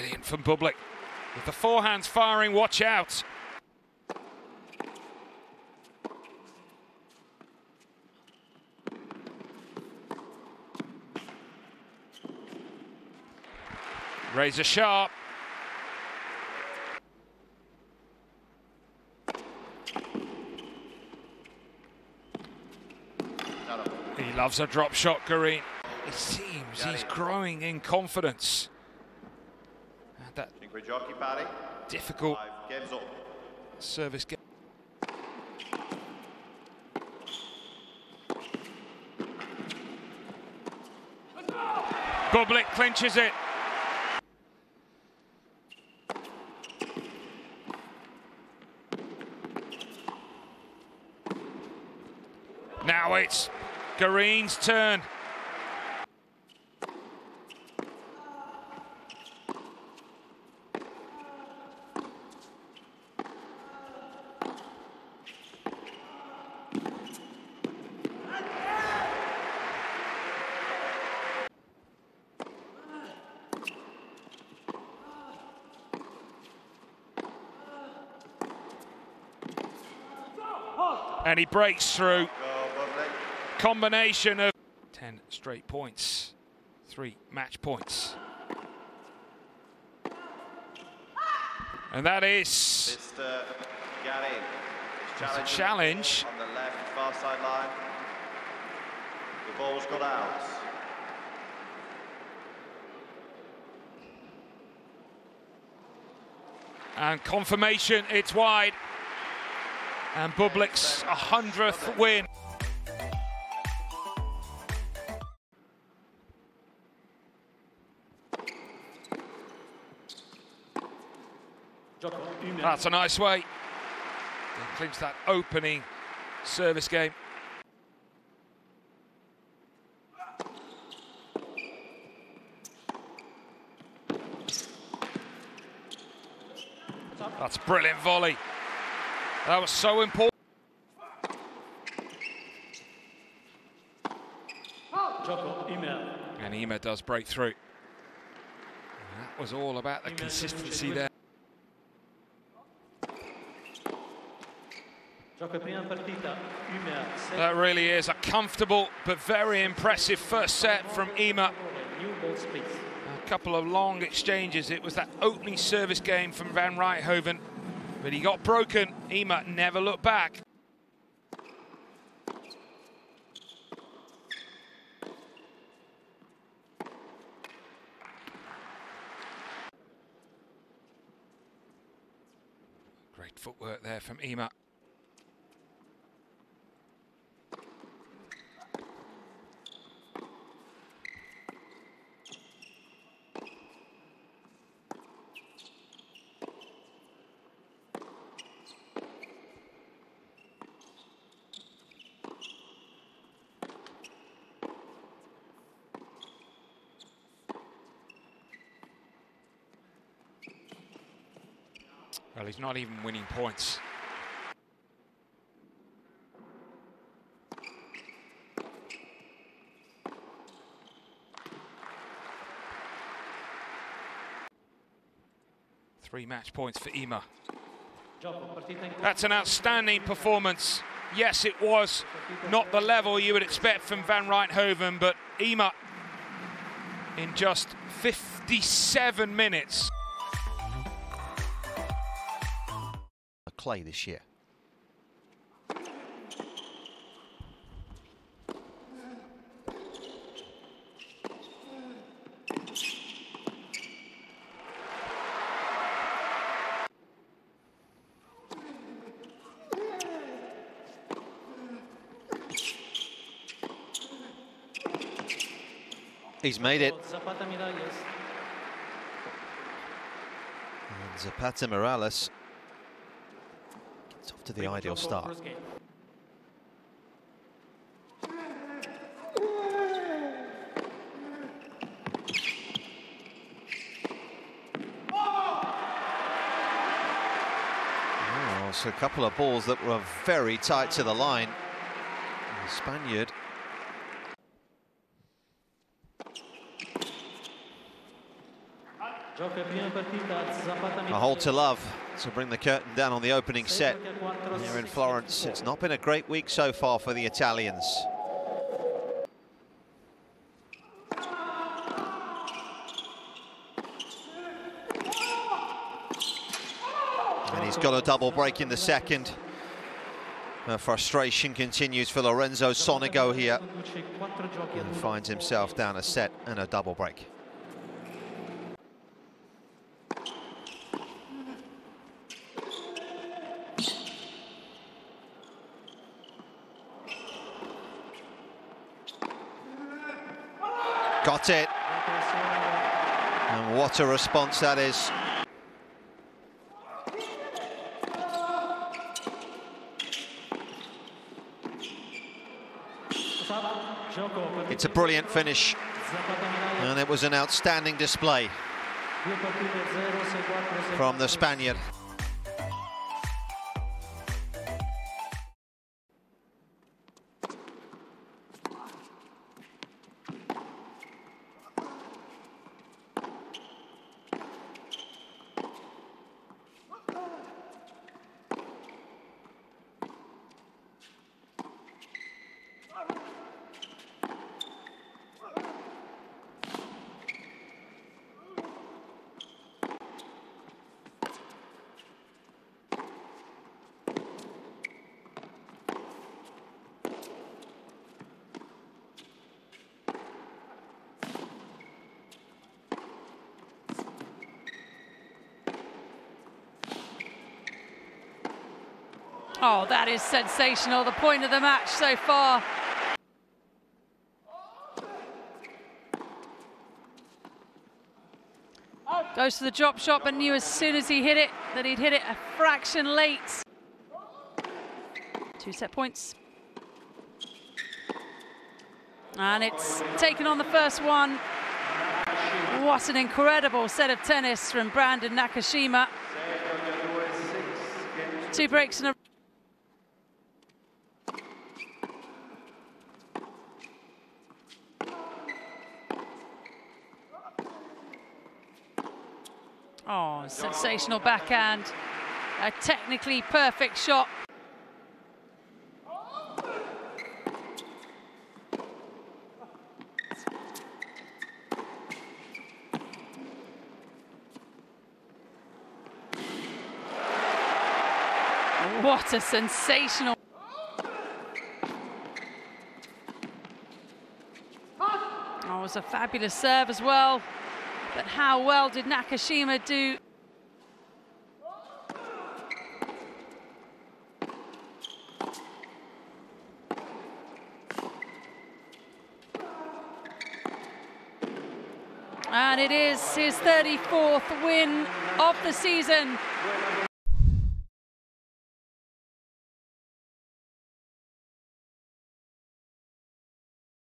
Brilliant from Bublik. With the forehands firing, watch out. Razor sharp. He loves a drop shot, Garin. It seems he's growing in confidence. Difficult service game. Bublik clinches it. Now it's Garin's turn. And he breaks through. Combination of 10 straight points, three match points. And that is It's a challenge. on the left far sideline. The ball's got out. and confirmation it's wide. And Bublik's 100th win. That's a nice way. They clinch that opening service game. That's brilliant volley. That was so important. And Ymer does break through. And that was all about the consistency there. That really is a comfortable but very impressive first set from Ymer. A couple of long exchanges. It was that opening service game from Van Rijthoven, but he got broken. Ymer never looked back. Great footwork there from Ymer. Well, he's not even winning points. Three match points for Ymer. That's an outstanding performance. Yes, it was not the level you would expect from Van Rijthoven, but Ymer in just 57 minutes clay this year. He's made it. And Zapata Miralles to the ideal start. Oh, so a couple of balls that were very tight to the line. The Spaniard A hole to love to bring the curtain down on the opening set here in Florence. It's not been a great week so far for the Italians. And he's got a double break in the second. The frustration continues for Lorenzo Sonego here. And finds himself down a set and a double break. Got it. And what a response that is. It's a brilliant finish. And it was an outstanding display from the Spaniard. Oh, that is sensational. The point of the match so far. Goes to the drop shot, but knew as soon as he hit it that he'd hit it a fraction late. Two set points. And it's taken on the first one. What an incredible set of tennis from Brandon Nakashima. Two breaks in a Oh, sensational backhand. A technically perfect shot. What a sensational... Oh, it was a fabulous serve as well. But how well did Nakashima do? And it is his 34th win of the season.